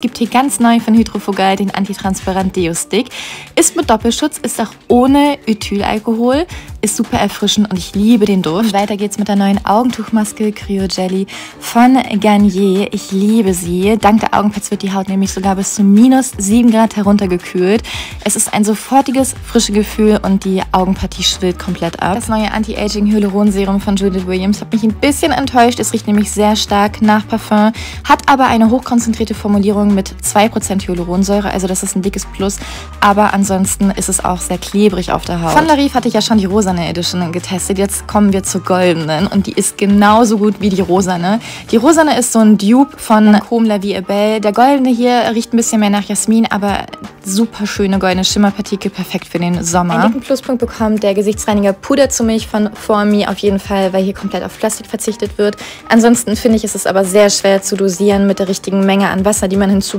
Gibt hier ganz neu von Hydrofogal den Antitransparent Deo Stick. Ist mit Doppelschutz, ist auch ohne Ethylalkohol, ist super erfrischend und ich liebe den Duft. Und weiter geht's mit der neuen Augentuchmaske Cryo Jelly von Garnier. Ich liebe sie. Dank der Augenpads wird die Haut nämlich sogar bis zu minus 7 Grad heruntergekühlt. Es ist ein sofortiges, frisches Gefühl und die Augenpartie schwillt komplett ab. Das neue Anti-Aging Hyaluron Serum von Judith Williams hat mich ein bisschen enttäuscht. Es riecht nämlich sehr stark nach Parfum, hat aber eine hochkonzentrierte Formulierung mit 2% Hyaluronsäure, also das ist ein dickes Plus, aber ansonsten ist es auch sehr klebrig auf der Haut. Von Larif hatte ich ja schon die rosane Edition getestet, jetzt kommen wir zur goldenen und die ist genauso gut wie die rosane. Die rosane ist so ein Dupe von Lancôme La Vie est Belle. Der goldene hier riecht ein bisschen mehr nach Jasmin, aber super schöne goldene Schimmerpartikel, perfekt für den Sommer. Einen dicken Pluspunkt bekommt der Gesichtsreiniger Puder zu Milch von Formi auf jeden Fall, weil hier komplett auf Plastik verzichtet wird. Ansonsten finde ich, ist es aber sehr schwer zu dosieren mit der richtigen Menge an Wasser, die man hinzu